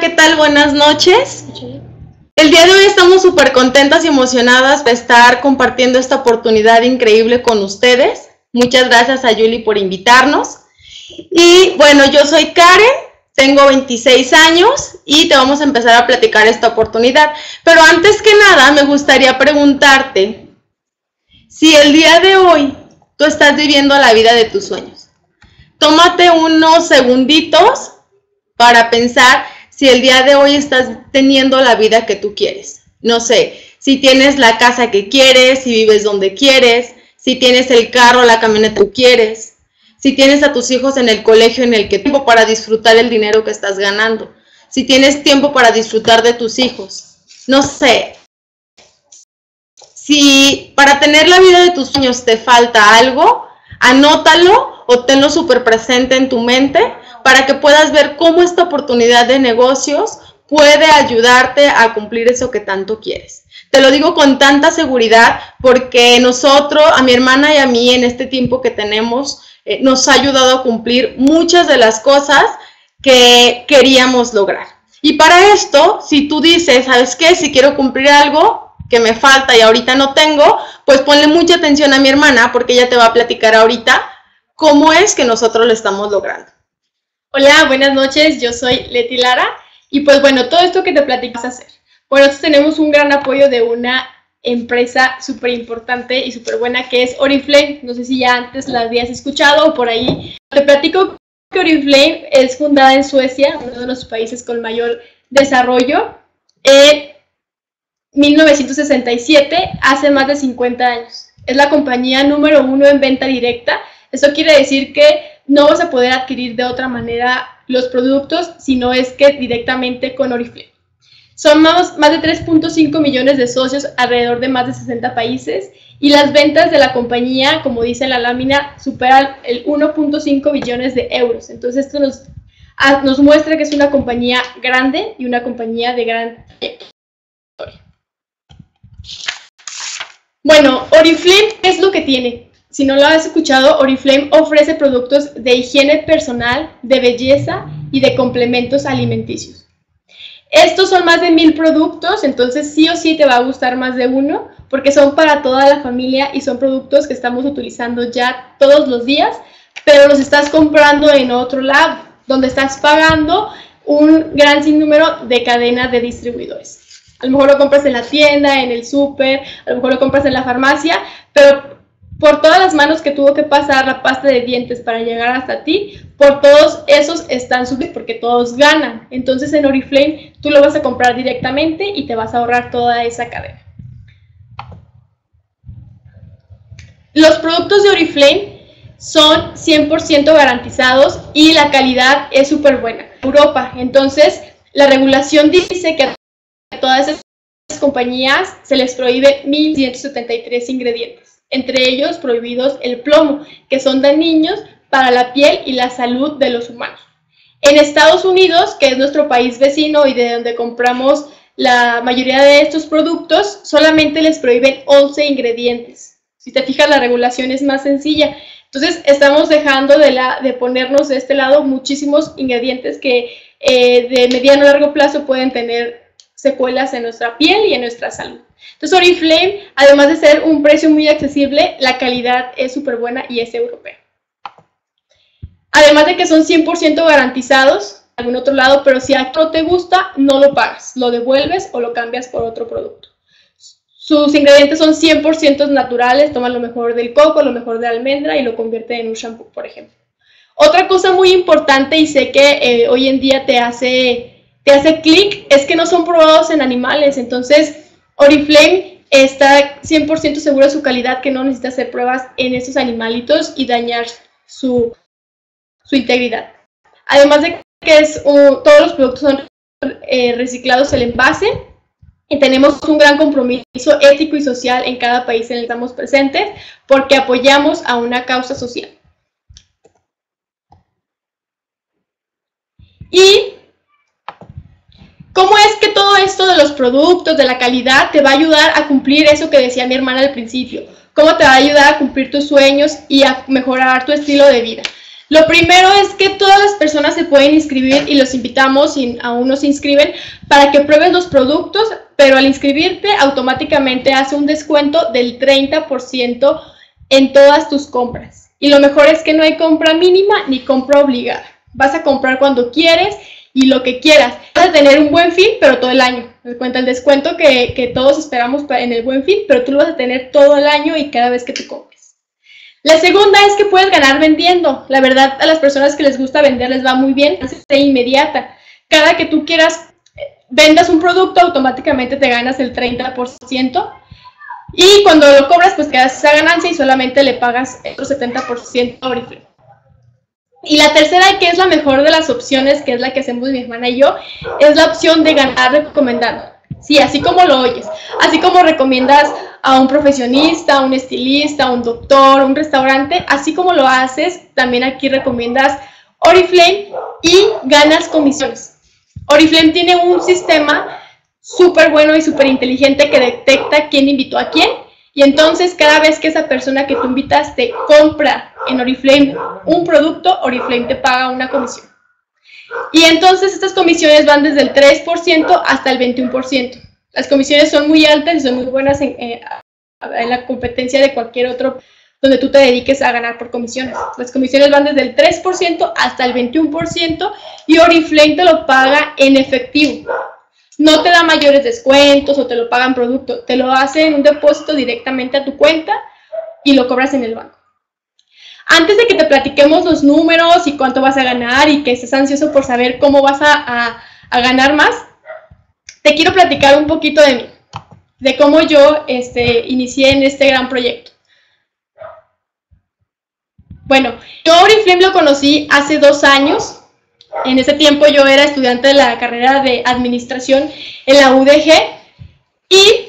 ¿qué tal? Buenas noches. El día de hoy estamos súper contentas y emocionadas de estar compartiendo esta oportunidad increíble con ustedes. Muchas gracias a Yuli por invitarnos. Y bueno, yo soy Karen, tengo 26 años y te vamos a empezar a platicar esta oportunidad. Pero antes que nada, me gustaría preguntarte si el día de hoy tú estás viviendo la vida de tus sueños. Tómate unos segunditos para pensar si el día de hoy estás teniendo la vida que tú quieres. No sé, si tienes la casa que quieres, si vives donde quieres, si tienes el carro, la camioneta que quieres, si tienes a tus hijos en el colegio en el que tiempo para disfrutar el dinero que estás ganando, si tienes tiempo para disfrutar de tus hijos. No sé. Si para tener la vida de tus sueños te falta algo, anótalo o tenlo súper presente en tu mente para que puedas ver cómo esta oportunidad de negocios puede ayudarte a cumplir eso que tanto quieres. Te lo digo con tanta seguridad porque nosotros, a mi hermana y a mí en este tiempo que tenemos, eh, nos ha ayudado a cumplir muchas de las cosas que queríamos lograr. Y para esto, si tú dices, ¿sabes qué? Si quiero cumplir algo que me falta y ahorita no tengo, pues ponle mucha atención a mi hermana porque ella te va a platicar ahorita cómo es que nosotros lo estamos logrando. Hola, buenas noches, yo soy Leti Lara y pues bueno, todo esto que te platicas hacer. Por eso tenemos un gran apoyo de una empresa súper importante y súper buena que es Oriflame. No sé si ya antes la habías escuchado o por ahí. Te platico que Oriflame es fundada en Suecia, uno de los países con mayor desarrollo, en 1967, hace más de 50 años. Es la compañía número uno en venta directa. Eso quiere decir que no vas a poder adquirir de otra manera los productos si no es que directamente con Oriflame. Son más, de 3.5 millones de socios alrededor de más de 60 países y las ventas de la compañía, como dice la lámina, superan el 1.5 billones de euros. Entonces esto nos, nos muestra que es una compañía grande y una compañía de gran Bueno, Oriflame, es lo que tiene? Si no lo has escuchado, Oriflame ofrece productos de higiene personal, de belleza y de complementos alimenticios. Estos son más de mil productos, entonces sí o sí te va a gustar más de uno, porque son para toda la familia y son productos que estamos utilizando ya todos los días, pero los estás comprando en otro lado, donde estás pagando un gran sinnúmero de cadenas de distribuidores. A lo mejor lo compras en la tienda, en el súper, a lo mejor lo compras en la farmacia, pero por todas las manos que tuvo que pasar la pasta de dientes para llegar hasta ti, por todos esos están subidos porque todos ganan. Entonces en Oriflame tú lo vas a comprar directamente y te vas a ahorrar toda esa cadena. Los productos de Oriflame son 100% garantizados y la calidad es súper buena. Europa, entonces la regulación dice que a todas esas compañías se les prohíbe 1.173 ingredientes entre ellos prohibidos el plomo, que son dañinos para la piel y la salud de los humanos. En Estados Unidos, que es nuestro país vecino y de donde compramos la mayoría de estos productos, solamente les prohíben 11 ingredientes. Si te fijas, la regulación es más sencilla. Entonces, estamos dejando de, de ponernos de este lado muchísimos ingredientes que eh, de mediano a largo plazo pueden tener secuelas en nuestra piel y en nuestra salud. Entonces Oriflame, además de ser un precio muy accesible, la calidad es súper buena y es europea. Además de que son 100% garantizados algún otro lado, pero si algo no te gusta, no lo pagas, lo devuelves o lo cambias por otro producto. Sus ingredientes son 100% naturales, toman lo mejor del coco, lo mejor de almendra y lo convierten en un shampoo, por ejemplo. Otra cosa muy importante y sé que eh, hoy en día te hace te hace clic es que no son probados en animales. Entonces, Oriflame está 100% seguro de su calidad, que no necesita hacer pruebas en estos animalitos y dañar su, integridad. Además de que es todos los productos son eh, reciclados el envase y tenemos un gran compromiso ético y social en cada país en el que estamos presentes porque apoyamos a una causa social. Y ¿Cómo es que todo esto de los productos, de la calidad, te va a ayudar a cumplir eso que decía mi hermana al principio? ¿Cómo te va a ayudar a cumplir tus sueños y a mejorar tu estilo de vida? Lo primero es que todas las personas se pueden inscribir y los invitamos, si aún no se inscriben, para que prueben los productos, pero al inscribirte automáticamente hace un descuento del 30% en todas tus compras. Y lo mejor es que no hay compra mínima ni compra obligada. Vas a comprar cuando quieres y lo que quieras. Vas a tener un buen fin, pero todo el año. Me cuenta el descuento que, que todos esperamos en el buen fin, pero tú lo vas a tener todo el año y cada vez que te compres. La segunda es que puedes ganar vendiendo. La verdad, a las personas que les gusta vender les va muy bien, es inmediata. Cada que tú quieras eh, vendas un producto, automáticamente te ganas el 30%. Y cuando lo cobras, pues quedas esa ganancia y solamente le pagas el 70% a Oriflame. Y la tercera, que es la mejor de las opciones, que es la que hacemos mi hermana y yo, es la opción de ganar recomendando. Sí, así como lo oyes. Así como recomiendas a un profesionista, a un estilista, a un doctor, un restaurante, así como lo haces, también aquí recomiendas Oriflame y ganas comisiones. Oriflame tiene un sistema súper bueno y súper inteligente que detecta quién invitó a quién. Y entonces cada vez que esa persona que tú invitaste compra en Oriflame un producto, Oriflame te paga una comisión. Y entonces estas comisiones van desde el 3% hasta el 21%. Las comisiones son muy altas y son muy buenas eh, en, la competencia de cualquier otro donde tú te dediques a ganar por comisiones. Las comisiones van desde el 3% hasta el 21% y Oriflame te lo paga en efectivo. No te da mayores descuentos o te lo pagan producto, te lo hace en un depósito directamente a tu cuenta y lo cobras en el banco. Antes de que te platiquemos los números y cuánto vas a ganar y que estés ansioso por saber cómo vas a, ganar más, te quiero platicar un poquito de mí, de cómo yo este, inicié en este gran proyecto. Bueno, yo Oriflame lo conocí hace dos años. En ese tiempo yo era estudiante de la carrera de administración en la UDG y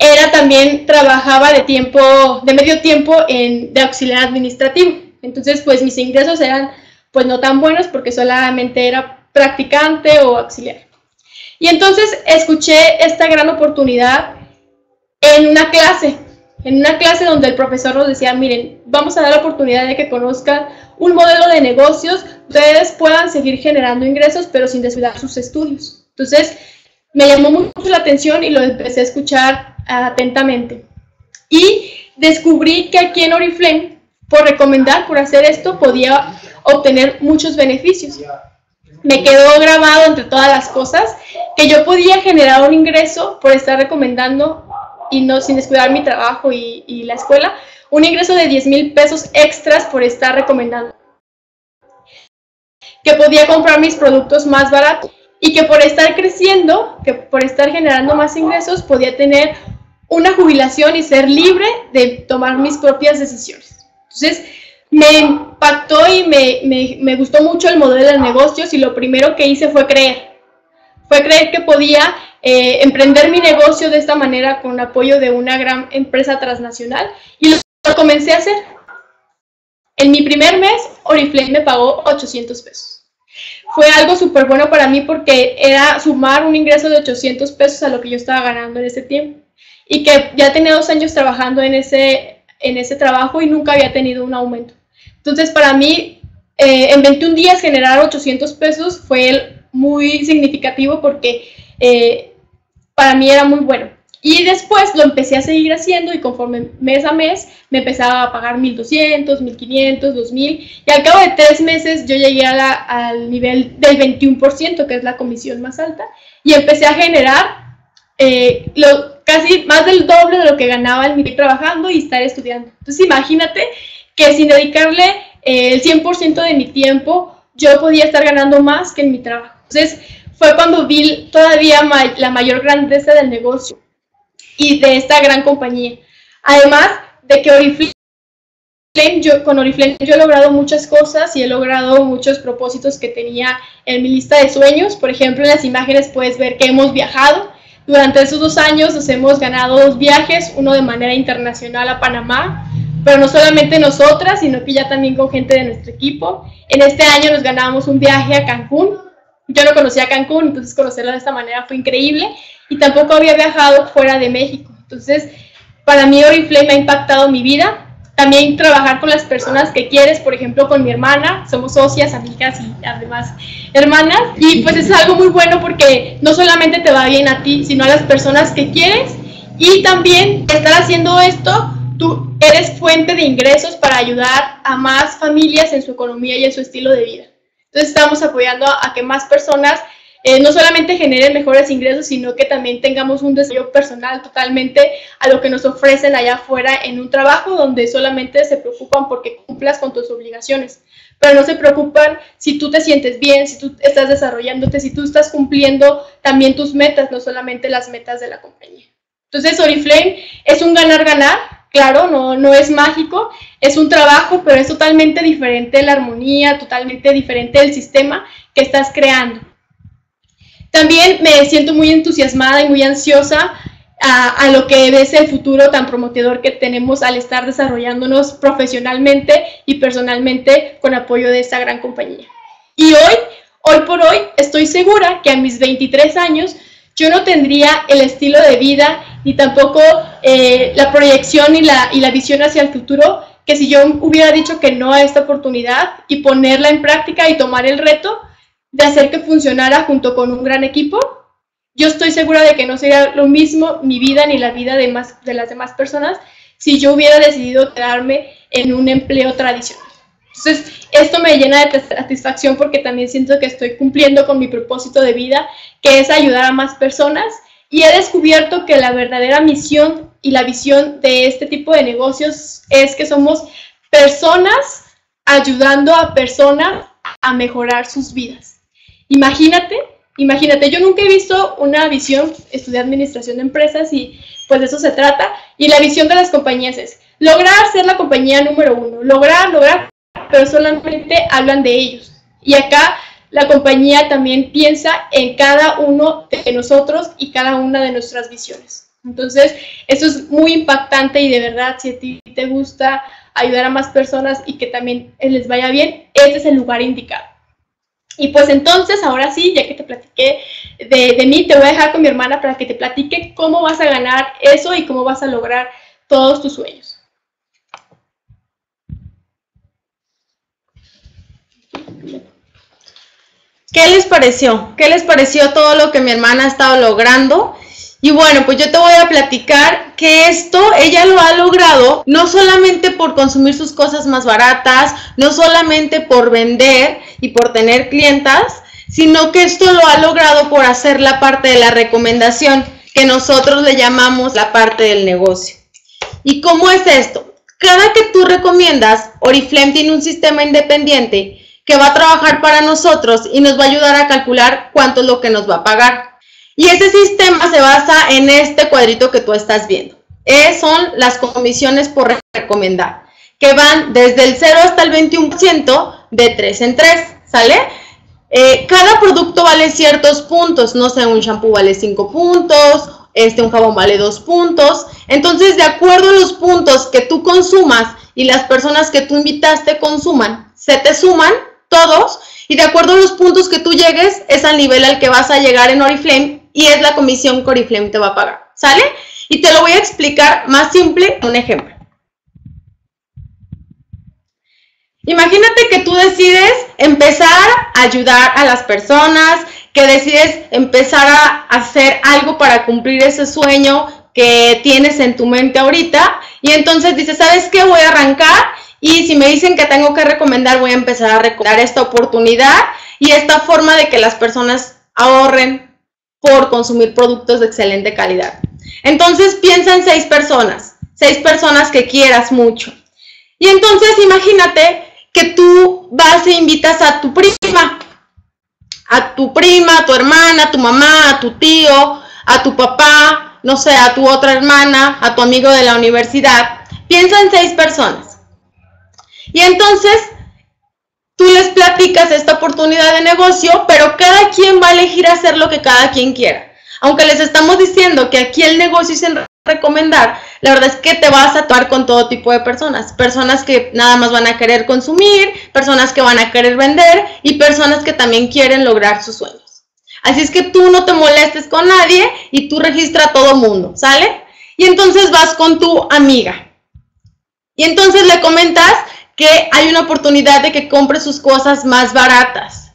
era también, trabajaba de tiempo, de medio tiempo en, de auxiliar administrativo. Entonces, pues mis ingresos eran pues no tan buenos porque solamente era practicante o auxiliar. Y entonces escuché esta gran oportunidad en una clase, en una clase donde el profesor nos decía, miren, vamos a dar la oportunidad de que conozcan un modelo de negocios, ustedes puedan seguir generando ingresos, pero sin descuidar sus estudios. Entonces, me llamó mucho la atención y lo empecé a escuchar atentamente. Y descubrí que aquí en Oriflame, por recomendar, por hacer esto, podía obtener muchos beneficios. Me quedó grabado entre todas las cosas que yo podía generar un ingreso por estar recomendando y no sin descuidar mi trabajo y, y la escuela, un ingreso de 10 mil pesos extras por estar recomendando. Que podía comprar mis productos más baratos y que por estar creciendo, que por estar generando más ingresos, podía tener una jubilación y ser libre de tomar mis propias decisiones. Entonces, me impactó y me, me, gustó mucho el modelo de negocios y lo primero que hice fue creer. Fue creer que podía eh, emprender mi negocio de esta manera con apoyo de una gran empresa transnacional y lo, lo comencé a hacer. En mi primer mes, Oriflame me pagó 800 pesos fue algo súper bueno para mí porque era sumar un ingreso de 800 pesos a lo que yo estaba ganando en ese tiempo. Y que ya tenía dos años trabajando en ese, en ese trabajo y nunca había tenido un aumento. Entonces, para mí, eh, en 21 días generar 800 pesos fue muy significativo porque eh, para mí era muy bueno. Y después lo empecé a seguir haciendo y conforme mes a mes me empezaba a pagar 1200, 1500, 2000 y al cabo de tres meses yo llegué a al nivel del 21%, que es la comisión más alta, y empecé a generar eh, lo, casi más del doble de lo que ganaba el mi trabajando y estar estudiando. Entonces imagínate que sin dedicarle eh, el 100% de mi tiempo, yo podía estar ganando más que en mi trabajo. Entonces fue cuando vi todavía la mayor grandeza del negocio y de esta gran compañía. Además de que Oriflame, yo, con Oriflame yo he logrado muchas cosas y he logrado muchos propósitos que tenía en mi lista de sueños. Por ejemplo, en las imágenes puedes ver que hemos viajado. Durante esos dos años nos hemos ganado dos viajes, uno de manera internacional a Panamá, pero no solamente nosotras, sino que ya también con gente de nuestro equipo. En este año nos ganamos un viaje a Cancún. Yo no conocía Cancún, entonces conocerlo de esta manera fue increíble y tampoco había viajado fuera de México. Entonces, para mí Oriflame ha impactado mi vida. También trabajar con las personas que quieres, por ejemplo, con mi hermana, somos socias, amigas y además hermanas, y pues es algo muy bueno porque no solamente te va bien a ti, sino a las personas que quieres, y también estar haciendo esto, tú eres fuente de ingresos para ayudar a más familias en su economía y en su estilo de vida. Entonces estamos apoyando a que más personas eh, no solamente generen mejores ingresos, sino que también tengamos un desarrollo personal totalmente a lo que nos ofrecen allá afuera en un trabajo donde solamente se preocupan porque cumplas con tus obligaciones, pero no se preocupan si tú te sientes bien, si tú estás desarrollándote, si tú estás cumpliendo también tus metas, no solamente las metas de la compañía. Entonces, Oriflame es un ganar-ganar, claro, no, no es mágico, es un trabajo, pero es totalmente diferente la armonía, totalmente diferente el sistema que estás creando. También me siento muy entusiasmada y muy ansiosa a, lo que es el futuro tan prometedor que tenemos al estar desarrollándonos profesionalmente y personalmente con apoyo de esta gran compañía. Y hoy, hoy por hoy, estoy segura que a mis 23 años yo no tendría el estilo de vida ni tampoco eh, la proyección y y la visión hacia el futuro que si yo hubiera dicho que no a esta oportunidad y ponerla en práctica y tomar el reto de hacer que funcionara junto con un gran equipo, yo estoy segura de que no sería lo mismo mi vida ni la vida de, más, de las demás personas si yo hubiera decidido quedarme en un empleo tradicional. Entonces, esto me llena de satisfacción porque también siento que estoy cumpliendo con mi propósito de vida, que es ayudar a más personas. Y he descubierto que la verdadera misión y la visión de este tipo de negocios es que somos personas ayudando a personas a mejorar sus vidas. Imagínate, imagínate, yo nunca he visto una visión, estudié administración de empresas y pues de eso se trata, y la visión de las compañías es lograr ser la compañía número uno, lograr, lograr, pero solamente hablan de ellos. Y acá la compañía también piensa en cada uno de nosotros y cada una de nuestras visiones. Entonces, eso es muy impactante y de verdad, si a ti te gusta ayudar a más personas y que también les vaya bien, este es el lugar indicado. Y pues entonces, ahora sí, ya que te platiqué de, mí, te voy a dejar con mi hermana para que te platique cómo vas a ganar eso y cómo vas a lograr todos tus sueños. ¿Qué les pareció? ¿Qué les pareció todo lo que mi hermana ha estado logrando? Y bueno, pues yo te voy a platicar que esto ella lo ha logrado no solamente por consumir sus cosas más baratas, no solamente por vender y por tener clientas, sino que esto lo ha logrado por hacer la parte de la recomendación, que nosotros le llamamos la parte del negocio. ¿Y cómo es esto? Cada que tú recomiendas, Oriflame tiene un sistema independiente que va a trabajar para nosotros y nos va a ayudar a calcular cuánto es lo que nos va a pagar. Y ese sistema se basa en este cuadrito que tú estás viendo. Son las comisiones por recomendar, que van desde el 0 hasta el 21% de 3 en 3, ¿sale? Eh, cada producto vale ciertos puntos, no sé, un shampoo vale 5 puntos, este, un jabón vale 2 puntos. Entonces, de acuerdo a los puntos que tú consumas y las personas que tú invitaste consuman, se te suman todos y de acuerdo a los puntos que tú llegues, es al nivel al que vas a llegar en Oriflame y es la comisión que te va a pagar, ¿sale? Y te lo voy a explicar más simple un ejemplo. Imagínate que tú decides empezar a ayudar a las personas, que decides empezar a hacer algo para cumplir ese sueño que tienes en tu mente ahorita y entonces dices, ¿sabes qué? Voy a arrancar y si me dicen que tengo que recomendar, voy a empezar a recomendar esta oportunidad y esta forma de que las personas ahorren, por consumir productos de excelente calidad. Entonces piensa en seis personas, seis personas que quieras mucho. Y entonces imagínate que tú vas e invitas a tu prima, a tu prima, a tu hermana, a tu mamá, a tu tío, a tu papá, no sé, a tu otra hermana, a tu amigo de la universidad. Piensa en seis personas. Y entonces tú les platicas esta oportunidad de negocio, pero cada quien va a elegir hacer lo que cada quien quiera. Aunque les estamos diciendo que aquí el negocio es en recomendar, la verdad es que te vas a actuar con todo tipo de personas. Personas que nada más van a querer consumir, personas que van a querer vender y personas que también quieren lograr sus sueños. Así es que tú no te molestes con nadie y tú registra a todo mundo, ¿sale? Y entonces vas con tu amiga Y entonces le comentas que hay una oportunidad de que compre sus cosas más baratas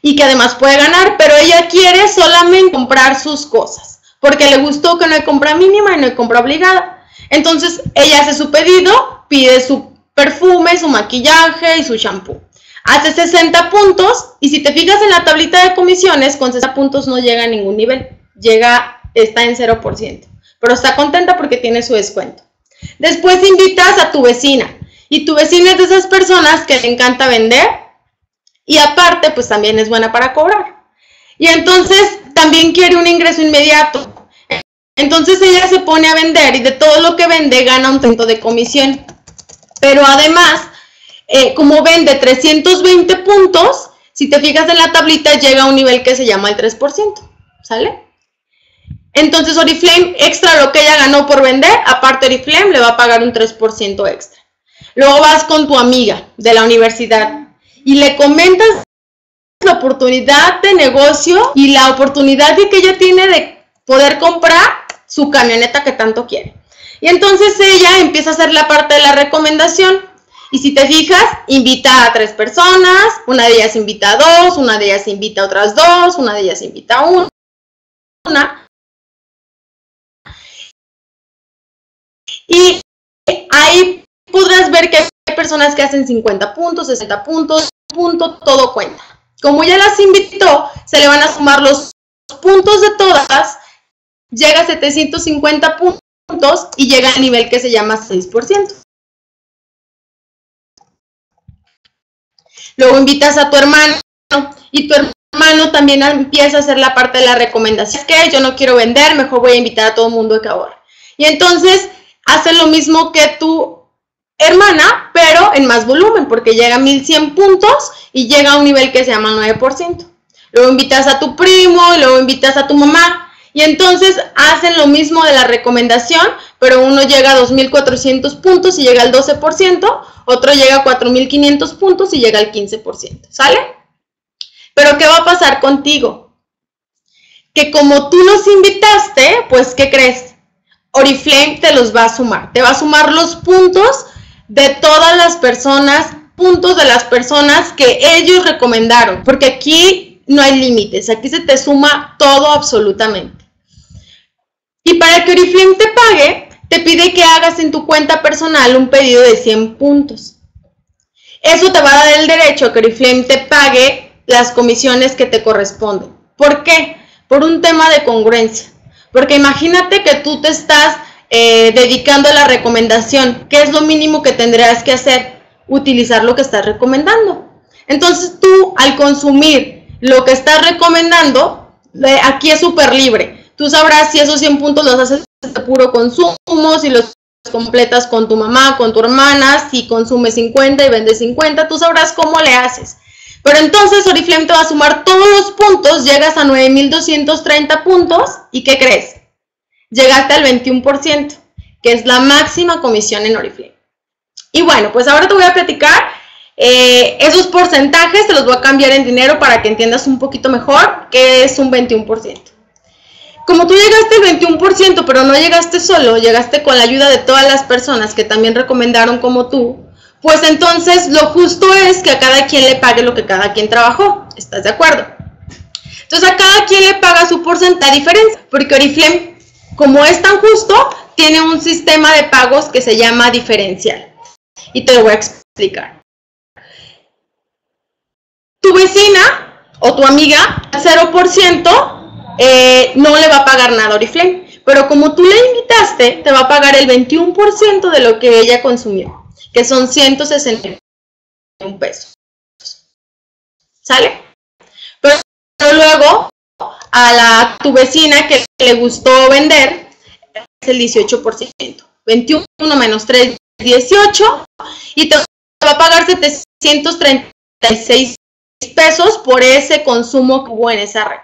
y que además puede ganar, pero ella quiere solamente comprar sus cosas, porque le gustó que no hay compra mínima y no hay compra obligada. Entonces ella hace su pedido, pide su perfume, su maquillaje y su shampoo. Hace 60 puntos y si te fijas en la tablita de comisiones, con 60 puntos no llega a ningún nivel, llega, está en 0%, pero está contenta porque tiene su descuento. Después invitas a tu vecina y tu vecina es de esas personas que le encanta vender y aparte pues también es buena para cobrar. Y entonces también quiere un ingreso inmediato. Entonces ella se pone a vender y de todo lo que vende gana un tanto de comisión. Pero además, eh, como vende 320 puntos, si te fijas en la tablita llega a un nivel que se llama el 3%. ¿Sale? Entonces Oriflame extra lo que ella ganó por vender, aparte Oriflame le va a pagar un 3% extra. Luego vas con tu amiga de la universidad y le comentas la oportunidad de negocio y la oportunidad que ella tiene de poder comprar su camioneta que tanto quiere. Y entonces ella empieza a hacer la parte de la recomendación. Y si te fijas, invita a tres personas, una de ellas invita a dos, una de ellas invita a otras dos, una de ellas invita a una. Y ahí podrás ver que hay personas que hacen 50 puntos, 60 puntos, punto, todo cuenta. Como ya las invitó, se le van a sumar los puntos de todas, llega a 750 puntos y llega al nivel que se llama 6%. Luego invitas a tu hermano y tu hermano también empieza a hacer la parte de la recomendación. Es que yo no quiero vender, mejor voy a invitar a todo el mundo que ahora. Y entonces hacen lo mismo que tu hermana, pero en más volumen, porque llega a 1100 puntos y llega a un nivel que se llama 9%. Luego invitas a tu primo, luego invitas a tu mamá, y entonces hacen lo mismo de la recomendación, pero uno llega a 2.400 puntos y llega al 12%, otro llega a 4.500 puntos y llega al 15%, ¿sale? Pero ¿qué va a pasar contigo? Que como tú nos invitaste, pues ¿qué crees? Oriflame te los va a sumar, te va a sumar los puntos de todas las personas, puntos de las personas que ellos recomendaron, porque aquí no hay límites, aquí se te suma todo absolutamente. Y para que Oriflame te pague, te pide que hagas en tu cuenta personal un pedido de 100 puntos. Eso te va a dar el derecho a que Oriflame te pague las comisiones que te corresponden. ¿Por qué? Por un tema de congruencia. Porque imagínate que tú te estás eh, dedicando a la recomendación. ¿Qué es lo mínimo que tendrías que hacer? Utilizar lo que estás recomendando. Entonces tú al consumir lo que estás recomendando, aquí es súper libre. Tú sabrás si esos 100 puntos los haces de puro consumo, si los completas con tu mamá, con tu hermana, si consumes 50 y vendes 50, tú sabrás cómo le haces. Pero entonces Oriflame te va a sumar todos los puntos, llegas a 9.230 puntos y ¿qué crees? Llegaste al 21%, que es la máxima comisión en Oriflame. Y bueno, pues ahora te voy a platicar eh, esos porcentajes, te los voy a cambiar en dinero para que entiendas un poquito mejor qué es un 21%. Como tú llegaste al 21%, pero no llegaste solo, llegaste con la ayuda de todas las personas que también recomendaron como tú, pues entonces lo justo es que a cada quien le pague lo que cada quien trabajó. ¿Estás de acuerdo? Entonces a cada quien le paga su porcentaje diferencia, porque Oriflame como es tan justo, tiene un sistema de pagos que se llama diferencial. Y te lo voy a explicar. Tu vecina o tu amiga, 0%, eh, no le va a pagar nada a Oriflame. Pero como tú le invitaste, te va a pagar el 21% de lo que ella consumió, que son 161 pesos. ¿Sale? Pero luego a la, tu vecina que le gustó vender es el 18%. 21 menos 3, 18 y te va a pagar 736 pesos por ese consumo que hubo en esa red.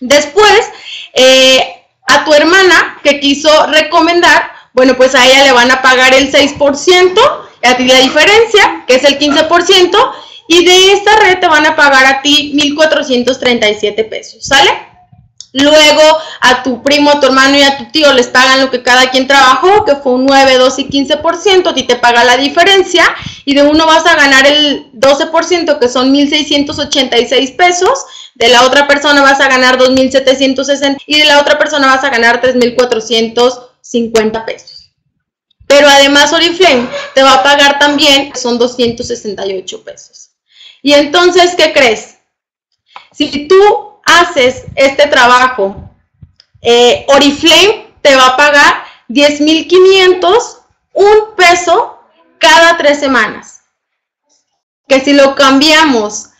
Después, eh, a tu hermana que quiso recomendar, bueno, pues a ella le van a pagar el 6%, a ti la diferencia, que es el 15%, y de esta red te van a pagar a ti 1.437 pesos, ¿sale? Luego a tu primo, a tu hermano y a tu tío les pagan lo que cada quien trabajó, que fue un 9, 2 y 15%, a ti te paga la diferencia y de uno vas a ganar el 12%, que son 1.686 pesos, de la otra persona vas a ganar 2.760 y de la otra persona vas a ganar 3.450 pesos. Pero además Oriflame te va a pagar también, son 268 pesos. Y entonces, ¿qué crees? Si tú haces este trabajo, eh, Oriflame te va a pagar 10.500, un peso cada tres semanas. Que si lo cambiamos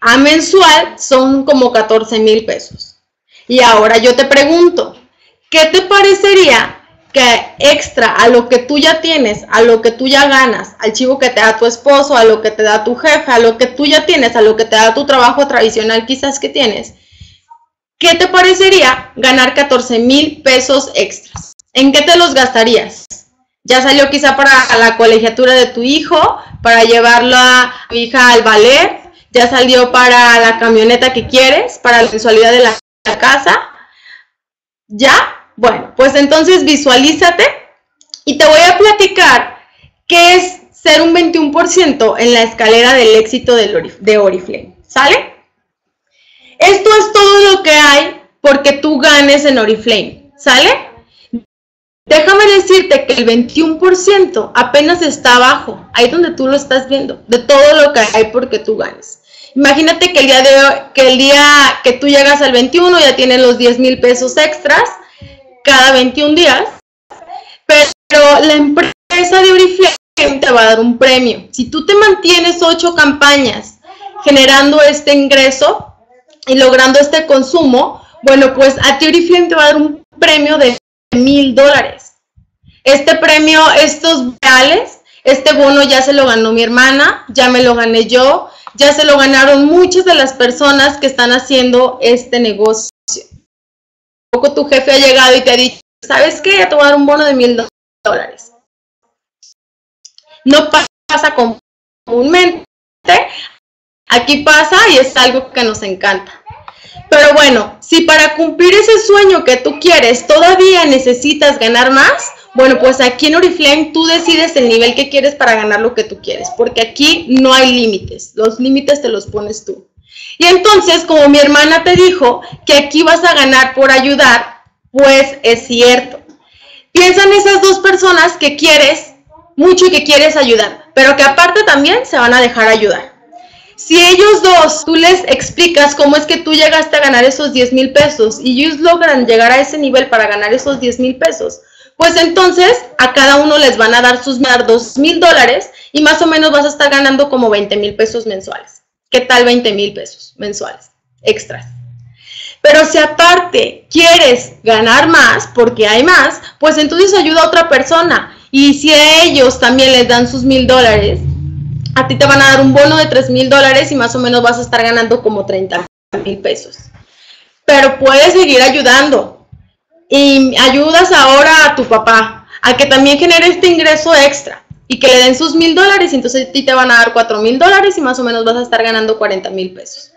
a mensual son como 14 mil pesos. Y ahora yo te pregunto, ¿qué te parecería que extra a lo que tú ya tienes, a lo que tú ya ganas, al chivo que te da tu esposo, a lo que te da tu jefe, a lo que tú ya tienes, a lo que te da tu trabajo tradicional quizás que tienes, ¿qué te parecería ganar 14 mil pesos extras? ¿En qué te los gastarías? Ya salió quizá para la colegiatura de tu hijo, para llevarlo a tu hija al ballet, ya salió para la camioneta que quieres, para la mensualidad de la, la casa. ¿Ya? Bueno, pues entonces visualízate y te voy a platicar qué es ser un 21% en la escalera del éxito de Oriflame. ¿Sale? Esto es todo lo que hay porque tú ganes en Oriflame, ¿sale? Déjame decirte que el 21% apenas está abajo, ahí donde tú lo estás viendo, de todo lo que hay porque tú ganes. Imagínate que el día de hoy, que el día que tú llegas al 21 ya tienes los 10 mil pesos extras cada 21 días, pero la empresa de Oriflame te va a dar un premio. Si tú te mantienes 8 campañas generando este ingreso, y logrando este consumo, bueno, pues a Theory te va a dar un premio de mil dólares. Este premio, estos reales, este bono ya se lo ganó mi hermana, ya me lo gané yo, ya se lo ganaron muchas de las personas que están haciendo este negocio. poco tu jefe ha llegado y te ha dicho, ¿sabes qué? Ya te voy a dar un bono de mil dólares. No pasa comúnmente, Aquí pasa y es algo que nos encanta. Pero bueno, si para cumplir ese sueño que tú quieres todavía necesitas ganar más, bueno, pues aquí en Oriflame tú decides el nivel que quieres para ganar lo que tú quieres, porque aquí no hay límites, los límites te los pones tú. Y entonces, como mi hermana te dijo que aquí vas a ganar por ayudar, pues es cierto. Piensa en esas dos personas que quieres mucho y que quieres ayudar, pero que aparte también se van a dejar ayudar. Si ellos dos, tú les explicas cómo es que tú llegaste a ganar esos 10 mil pesos y ellos logran llegar a ese nivel para ganar esos 10 mil pesos, pues entonces a cada uno les van a dar sus 2 mil dólares y más o menos vas a estar ganando como 20 mil pesos mensuales. ¿Qué tal 20 mil pesos mensuales extras? Pero si aparte quieres ganar más, porque hay más, pues entonces ayuda a otra persona. Y si a ellos también les dan sus mil dólares, a ti te van a dar un bono de 3 mil dólares y más o menos vas a estar ganando como 30 mil pesos. Pero puedes seguir ayudando. Y ayudas ahora a tu papá a que también genere este ingreso extra y que le den sus mil dólares y entonces a ti te van a dar 4 mil dólares y más o menos vas a estar ganando 40 mil pesos.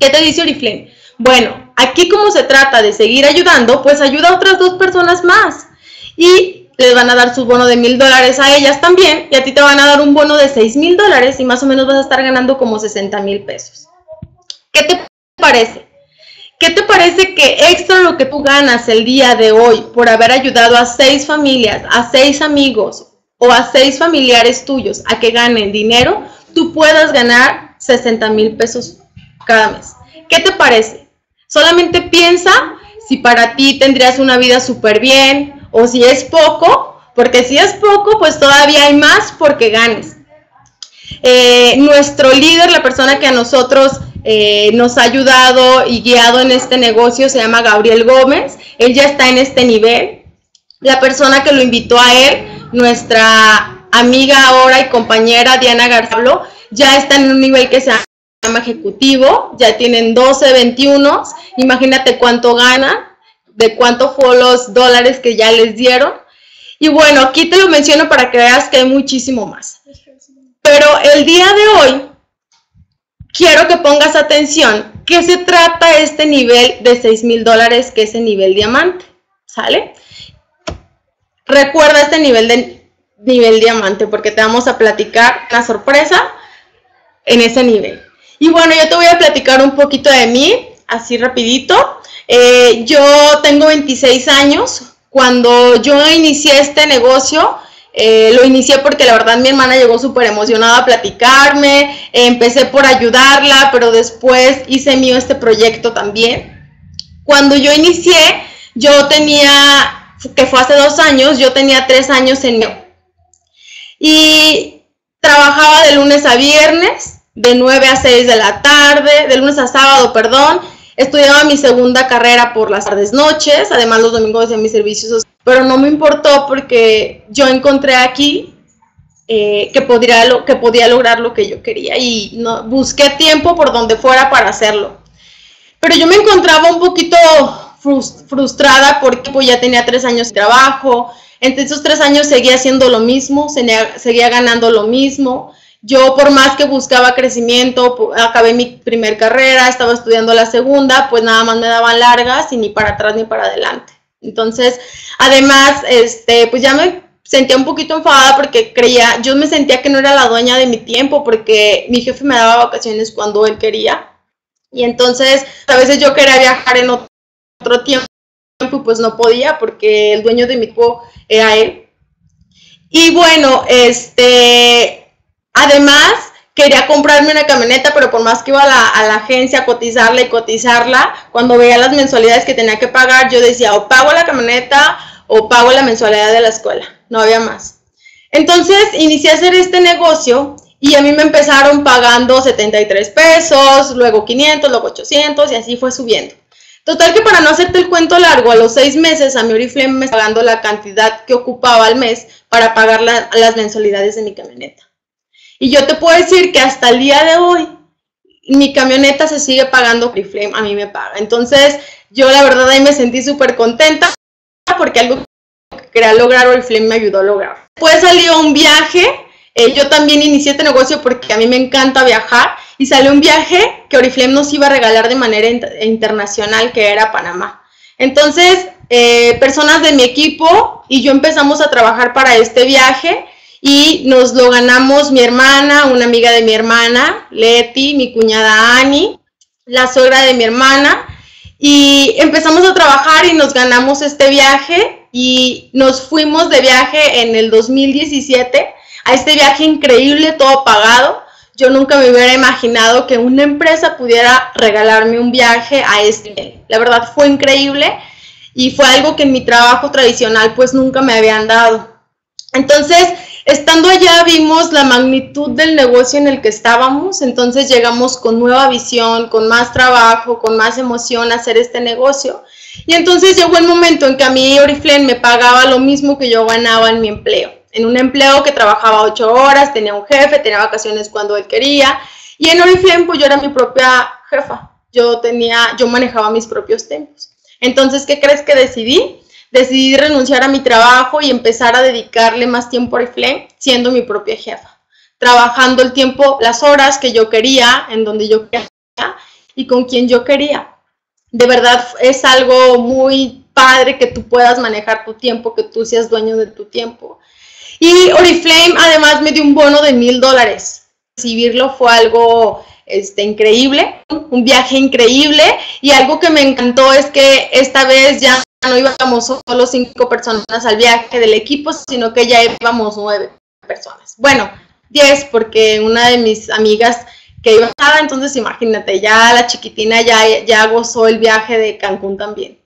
¿Qué te dice Oriflame? Bueno, aquí como se trata de seguir ayudando, pues ayuda a otras dos personas más. Y les van a dar su bono de mil dólares a ellas también y a ti te van a dar un bono de seis mil dólares y más o menos vas a estar ganando como 60 mil pesos. ¿Qué te parece? ¿Qué te parece que extra lo que tú ganas el día de hoy por haber ayudado a seis familias, a seis amigos o a seis familiares tuyos a que ganen dinero, tú puedas ganar 60 mil pesos cada mes? ¿Qué te parece? Solamente piensa si para ti tendrías una vida súper bien, o si es poco, porque si es poco, pues todavía hay más porque ganes. Eh, nuestro líder, la persona que a nosotros eh, nos ha ayudado y guiado en este negocio, se llama Gabriel Gómez. Él ya está en este nivel. La persona que lo invitó a él, nuestra amiga ahora y compañera Diana Garzablo, ya está en un nivel que se llama ejecutivo, ya tienen 12, 21. Imagínate cuánto gana de cuánto fue los dólares que ya les dieron. Y bueno, aquí te lo menciono para que veas que hay muchísimo más. Pero el día de hoy quiero que pongas atención qué se trata este nivel de 6 mil dólares que es el nivel diamante, ¿sale? Recuerda este nivel de nivel diamante porque te vamos a platicar una sorpresa en ese nivel. Y bueno, yo te voy a platicar un poquito de mí, así rapidito. Eh, yo tengo 26 años. Cuando yo inicié este negocio, eh, lo inicié porque la verdad mi hermana llegó súper emocionada a platicarme, empecé por ayudarla, pero después hice mío este proyecto también. Cuando yo inicié, yo tenía, que fue hace dos años, yo tenía tres años en y trabajaba de lunes a viernes, de 9 a 6 de la tarde, de lunes a sábado, perdón. Estudiaba mi segunda carrera por las tardes noches, además los domingos hacía mis servicios, pero no me importó porque yo encontré aquí eh, que, podría que podía lograr lo que yo quería y no, busqué tiempo por donde fuera para hacerlo. Pero yo me encontraba un poquito frustrada porque pues, ya tenía tres años de trabajo, entre esos tres años seguía haciendo lo mismo, seguía ganando lo mismo. Yo por más que buscaba crecimiento, acabé mi primer carrera, estaba estudiando la segunda, pues nada más me daban largas y ni para atrás ni para adelante. Entonces, además, este, pues ya me sentía un poquito enfadada porque creía, yo me sentía que no era la dueña de mi tiempo porque mi jefe me daba vacaciones cuando él quería. Y entonces, a veces yo quería viajar en otro tiempo pues no podía porque el dueño de mi cuerpo era él. Y bueno, este, además quería comprarme una camioneta, pero por más que iba a la, agencia a cotizarla y cotizarla, cuando veía las mensualidades que tenía que pagar, yo decía, o pago la camioneta o pago la mensualidad de la escuela, no había más. Entonces inicié a hacer este negocio y a mí me empezaron pagando 73 pesos, luego 500, luego 800 y así fue subiendo. Total que para no hacerte el cuento largo, a los seis meses a mi Oriflame me pagando la cantidad que ocupaba al mes para pagar las mensualidades de mi camioneta. Y yo te puedo decir que hasta el día de hoy mi camioneta se sigue pagando, Oriflame a mí me paga. Entonces yo la verdad ahí me sentí súper contenta porque algo que quería lograr Oriflame me ayudó a lograr. Después salió un viaje, eh, yo también inicié este negocio porque a mí me encanta viajar y salió un viaje que Oriflame nos iba a regalar de manera internacional, que era Panamá. Entonces, eh, personas de mi equipo y yo empezamos a trabajar para este viaje y nos lo ganamos mi hermana, una amiga de mi hermana, Leti, mi cuñada Ani, la suegra de mi hermana, y empezamos a trabajar y nos ganamos este viaje y nos fuimos de viaje en el 2017 a este viaje increíble, todo pagado yo nunca me hubiera imaginado que una empresa pudiera regalarme un viaje a este nivel. La verdad fue increíble y fue algo que en mi trabajo tradicional pues nunca me habían dado. Entonces, estando allá vimos la magnitud del negocio en el que estábamos, entonces llegamos con nueva visión, con más trabajo, con más emoción a hacer este negocio. Y entonces llegó el momento en que a mí Oriflame me pagaba lo mismo que yo ganaba en mi empleo en un empleo que trabajaba ocho horas, tenía un jefe, tenía vacaciones cuando él quería. Y en Oriflame, pues yo era mi propia jefa. Yo tenía, yo manejaba mis propios tiempos. Entonces, ¿qué crees que decidí? Decidí renunciar a mi trabajo y empezar a dedicarle más tiempo a Oriflame siendo mi propia jefa. Trabajando el tiempo, las horas que yo quería, en donde yo quería y con quien yo quería. De verdad es algo muy padre que tú puedas manejar tu tiempo, que tú seas dueño de tu tiempo. Y Oriflame además me dio un bono de mil dólares. Recibirlo fue algo este, increíble, un viaje increíble y algo que me encantó es que esta vez ya no íbamos solo cinco personas al viaje del equipo, sino que ya íbamos nueve personas. Bueno, diez porque una de mis amigas que iba a entonces imagínate, ya la chiquitina ya, ya gozó el viaje de Cancún también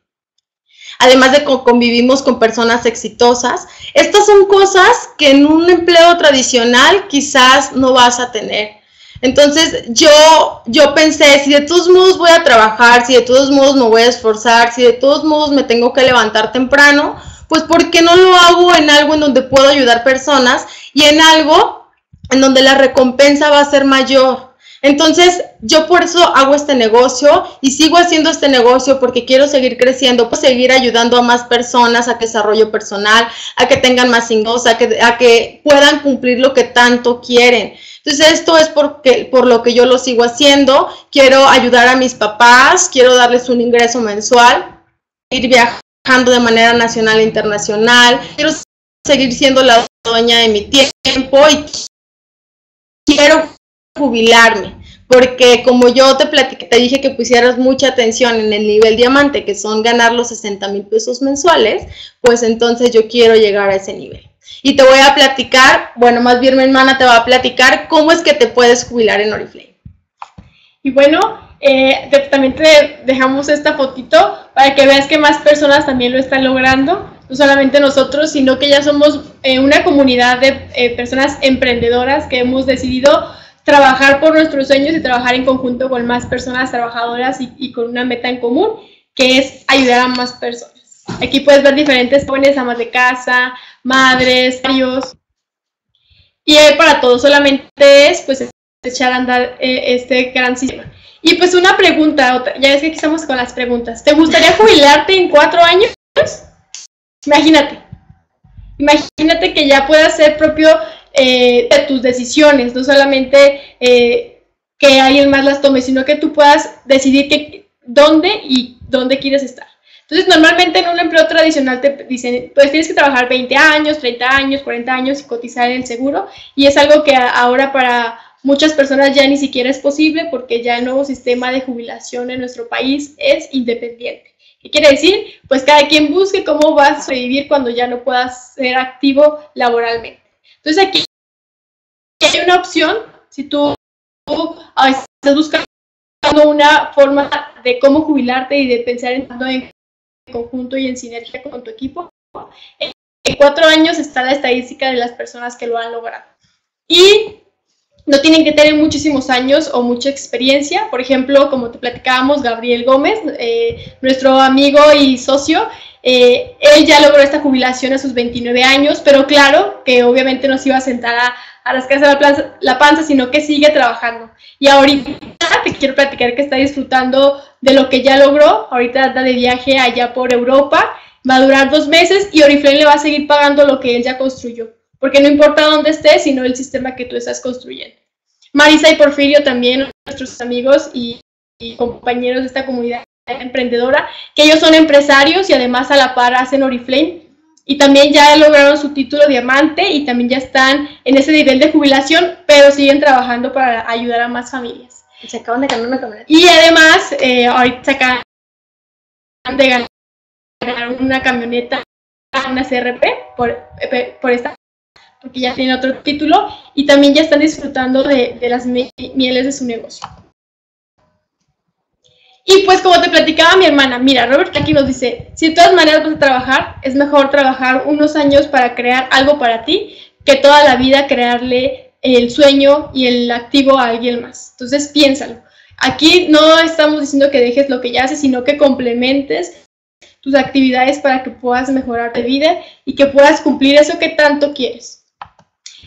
además de que convivimos con personas exitosas. Estas son cosas que en un empleo tradicional quizás no vas a tener. Entonces yo, yo pensé, si de todos modos voy a trabajar, si de todos modos me voy a esforzar, si de todos modos me tengo que levantar temprano, pues ¿por qué no lo hago en algo en donde puedo ayudar personas y en algo en donde la recompensa va a ser mayor? Entonces, yo por eso hago este negocio y sigo haciendo este negocio porque quiero seguir creciendo, pues seguir ayudando a más personas a desarrollo personal, a que tengan más ingresos, a que, a que puedan cumplir lo que tanto quieren. Entonces, esto es porque, por lo que yo lo sigo haciendo. Quiero ayudar a mis papás, quiero darles un ingreso mensual, ir viajando de manera nacional e internacional, quiero seguir siendo la dueña de mi tiempo y quiero jubilarme, porque como yo te platiqué, te dije que pusieras mucha atención en el nivel diamante, que son ganar los 60 mil pesos mensuales, pues entonces yo quiero llegar a ese nivel. Y te voy a platicar, bueno, más bien mi hermana te va a platicar cómo es que te puedes jubilar en Oriflame. Y bueno, eh, también te dejamos esta fotito para que veas que más personas también lo están logrando no solamente nosotros, sino que ya somos eh, una comunidad de eh, personas emprendedoras que hemos decidido trabajar por nuestros sueños y trabajar en conjunto con más personas trabajadoras y, con una meta en común, que es ayudar a más personas. Aquí puedes ver diferentes jóvenes, amas de casa, madres, varios. Y para todos solamente es pues echar a andar eh, este gran sistema. Y pues una pregunta, ya ves que aquí estamos con las preguntas. ¿Te gustaría jubilarte en cuatro años? Imagínate, imagínate que ya puedas ser propio eh, de tus decisiones, no solamente eh, que alguien más las tome, sino que tú puedas decidir que, dónde y dónde quieres estar. Entonces, normalmente en un empleo tradicional te dicen, pues tienes que trabajar 20 años, 30 años, 40 años y cotizar en el seguro, y es algo que ahora para muchas personas ya ni siquiera es posible porque ya el nuevo sistema de jubilación en nuestro país es independiente. ¿Qué quiere decir? Pues cada quien busque cómo va a sobrevivir cuando ya no puedas ser activo laboralmente. Entonces aquí hay una opción, si tú, estás buscando una forma de cómo jubilarte y de pensar en, en conjunto y en sinergia con tu equipo, en cuatro años está la estadística de las personas que lo han logrado. Y no tienen que tener muchísimos años o mucha experiencia. Por ejemplo, como te platicábamos, Gabriel Gómez, eh, nuestro amigo y socio, eh, él ya logró esta jubilación a sus 29 años, pero claro que obviamente no se iba a sentar a, a rascarse la, la panza, sino que sigue trabajando. Y ahorita te quiero platicar que está disfrutando de lo que ya logró. Ahorita anda de viaje allá por Europa, va a durar dos meses y Oriflame le va a seguir pagando lo que él ya construyó porque no importa dónde estés, sino el sistema que tú estás construyendo. Marisa y Porfirio también, nuestros amigos y, compañeros de esta comunidad emprendedora, que ellos son empresarios y además a la par hacen Oriflame y también ya lograron su título diamante y también ya están en ese nivel de jubilación, pero siguen trabajando para ayudar a más familias. Y se acaban de ganar una camioneta. Y además, eh, ahorita acaban de ganar una camioneta, una CRP, por, eh, por esta porque ya tiene otro título y también ya están disfrutando de, las mieles de su negocio. Y pues como te platicaba mi hermana, mira, Robert aquí nos dice, si de todas maneras vas a trabajar, es mejor trabajar unos años para crear algo para ti que toda la vida crearle el sueño y el activo a alguien más. Entonces piénsalo. Aquí no estamos diciendo que dejes lo que ya haces, sino que complementes tus actividades para que puedas mejorar tu vida y que puedas cumplir eso que tanto quieres.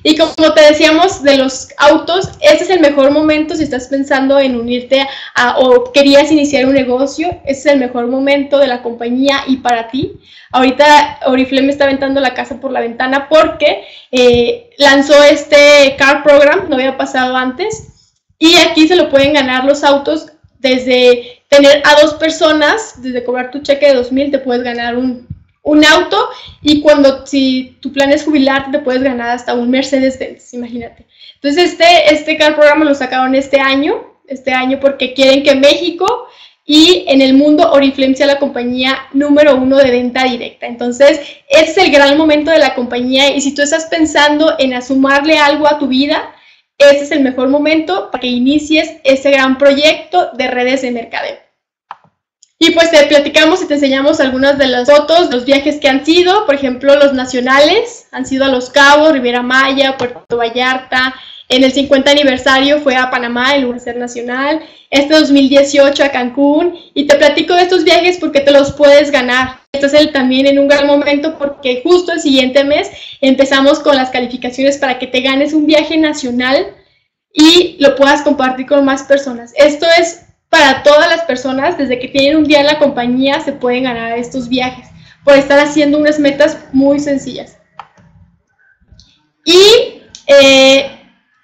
Y como te decíamos de los autos, ese es el mejor momento si estás pensando en unirte a, o querías iniciar un negocio, ese es el mejor momento de la compañía y para ti. Ahorita Oriflame está aventando la casa por la ventana porque eh, lanzó este car program, no había pasado antes, y aquí se lo pueden ganar los autos desde tener a dos personas, desde cobrar tu cheque de 2000 te puedes ganar un, un auto y cuando si tu plan es jubilarte te puedes ganar hasta un Mercedes-Benz, imagínate. Entonces este, este car programa lo sacaron este año, este año porque quieren que México y en el mundo Oriflame sea la compañía número uno de venta directa. Entonces, es el gran momento de la compañía y si tú estás pensando en asumarle algo a tu vida, ese es el mejor momento para que inicies ese gran proyecto de redes de mercadeo. Y pues te platicamos y te enseñamos algunas de las fotos, los viajes que han sido, por ejemplo, los nacionales, han sido a Los Cabos, Riviera Maya, Puerto Vallarta, en el 50 aniversario fue a Panamá, el lugar nacional, este 2018 a Cancún, y te platico de estos viajes porque te los puedes ganar. Estás el, también en un gran momento porque justo el siguiente mes empezamos con las calificaciones para que te ganes un viaje nacional y lo puedas compartir con más personas. Esto es para todas las personas, desde que tienen un día en la compañía se pueden ganar estos viajes por estar haciendo unas metas muy sencillas. Y eh,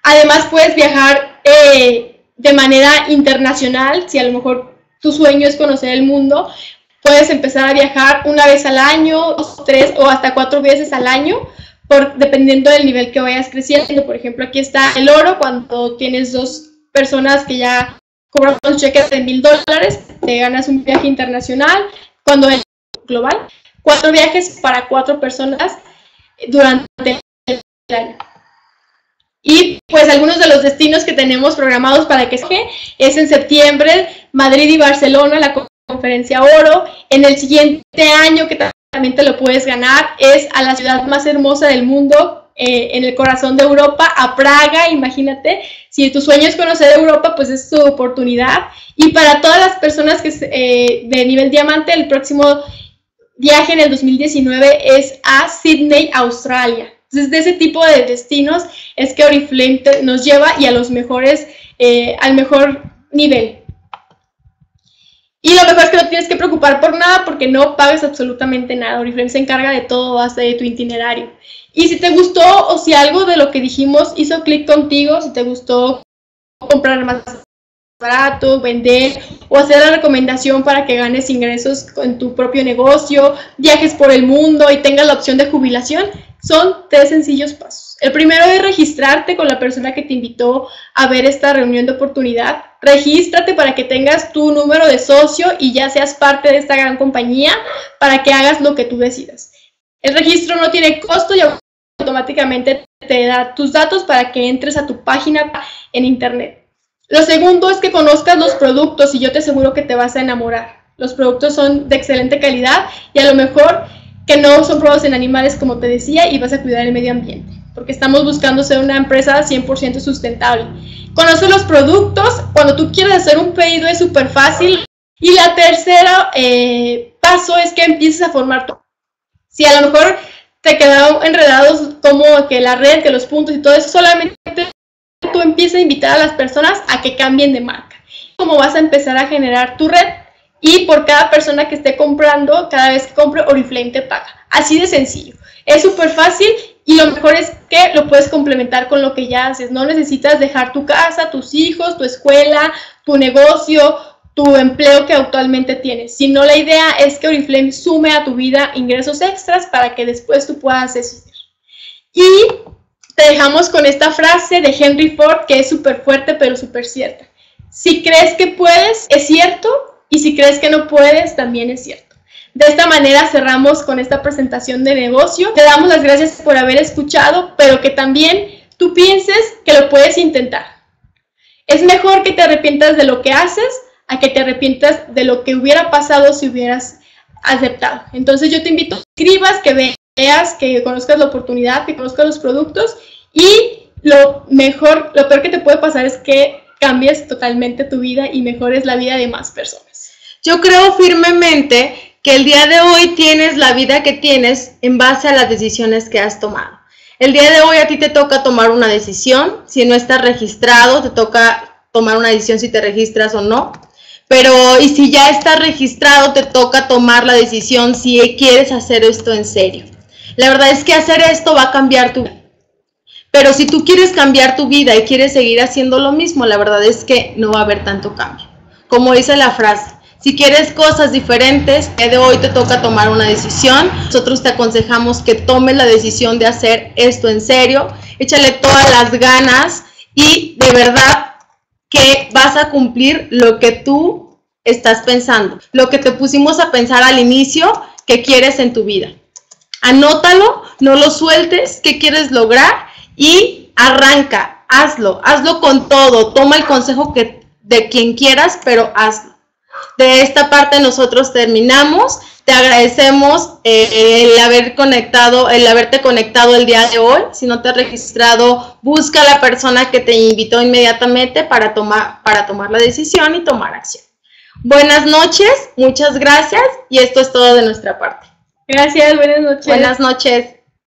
además puedes viajar eh, de manera internacional, si a lo mejor tu sueño es conocer el mundo, puedes empezar a viajar una vez al año, dos, tres o hasta cuatro veces al año, por, dependiendo del nivel que vayas creciendo. Por ejemplo, aquí está el oro, cuando tienes dos personas que ya cobran un cheque de mil dólares, te ganas un viaje internacional. Cuando es global, cuatro viajes para cuatro personas durante el año. Y pues algunos de los destinos que tenemos programados para que se es en septiembre, Madrid y Barcelona, la conferencia Oro. En el siguiente año, que también te lo puedes ganar, es a la ciudad más hermosa del mundo, eh, en el corazón de Europa, a Praga, imagínate. Si tu sueño es conocer Europa, pues es tu oportunidad. Y para todas las personas que eh, de nivel diamante, el próximo viaje en el 2019 es a Sydney, Australia. Entonces, de ese tipo de destinos es que Oriflame nos lleva y a los mejores, eh, al mejor nivel. Y lo mejor es que no tienes que preocupar por nada porque no pagas absolutamente nada. Oriflame se encarga de todo hasta de tu itinerario. Y si te gustó o si algo de lo que dijimos hizo clic contigo, si te gustó comprar más barato, vender o hacer la recomendación para que ganes ingresos en tu propio negocio, viajes por el mundo y tengas la opción de jubilación, son tres sencillos pasos. El primero es registrarte con la persona que te invitó a ver esta reunión de oportunidad. Regístrate para que tengas tu número de socio y ya seas parte de esta gran compañía para que hagas lo que tú decidas. El registro no tiene costo y automáticamente te da tus datos para que entres a tu página en internet. Lo segundo es que conozcas los productos y yo te aseguro que te vas a enamorar. Los productos son de excelente calidad y a lo mejor que no son probados en animales, como te decía, y vas a cuidar el medio ambiente, porque estamos buscando ser una empresa 100% sustentable. Conoce los productos, cuando tú quieres hacer un pedido es súper fácil. Y la tercera eh, paso es que empieces a formar tu... Si a lo mejor te quedaron enredados como que la red, que los puntos y todo eso, solamente tú empiezas a invitar a las personas a que cambien de marca. ¿Cómo vas a empezar a generar tu red? Y por cada persona que esté comprando, cada vez que compre, Oriflame te paga. Así de sencillo. Es súper fácil y lo mejor es que lo puedes complementar con lo que ya haces. No necesitas dejar tu casa, tus hijos, tu escuela, tu negocio, tu empleo que actualmente tienes. Sino la idea es que Oriflame sume a tu vida ingresos extras para que después tú puedas existir. Y te dejamos con esta frase de Henry Ford que es súper fuerte pero súper cierta. Si crees que puedes, es cierto, y si crees que no puedes, también es cierto. De esta manera cerramos con esta presentación de negocio. Te damos las gracias por haber escuchado, pero que también tú pienses que lo puedes intentar. Es mejor que te arrepientas de lo que haces a que te arrepientas de lo que hubiera pasado si hubieras aceptado. Entonces yo te invito escribas, que veas, que conozcas la oportunidad, que conozcas los productos y lo mejor, lo peor que te puede pasar es que cambies totalmente tu vida y mejores la vida de más personas. Yo creo firmemente que el día de hoy tienes la vida que tienes en base a las decisiones que has tomado. El día de hoy a ti te toca tomar una decisión, si no estás registrado, te toca tomar una decisión si te registras o no. Pero, y si ya estás registrado, te toca tomar la decisión si quieres hacer esto en serio. La verdad es que hacer esto va a cambiar tu vida. Pero si tú quieres cambiar tu vida y quieres seguir haciendo lo mismo, la verdad es que no va a haber tanto cambio. Como dice la frase, si quieres cosas diferentes, de hoy te toca tomar una decisión. Nosotros te aconsejamos que tomes la decisión de hacer esto en serio. Échale todas las ganas y de verdad que vas a cumplir lo que tú estás pensando, lo que te pusimos a pensar al inicio que quieres en tu vida. Anótalo, no lo sueltes, qué quieres lograr y arranca, hazlo, hazlo con todo, toma el consejo de quien quieras, pero hazlo. De esta parte nosotros terminamos. Te agradecemos eh, el haber conectado, el haberte conectado el día de hoy. Si no te has registrado, busca a la persona que te invitó inmediatamente para tomar, para tomar la decisión y tomar acción. Buenas noches, muchas gracias y esto es todo de nuestra parte. Gracias, buenas noches. Buenas noches.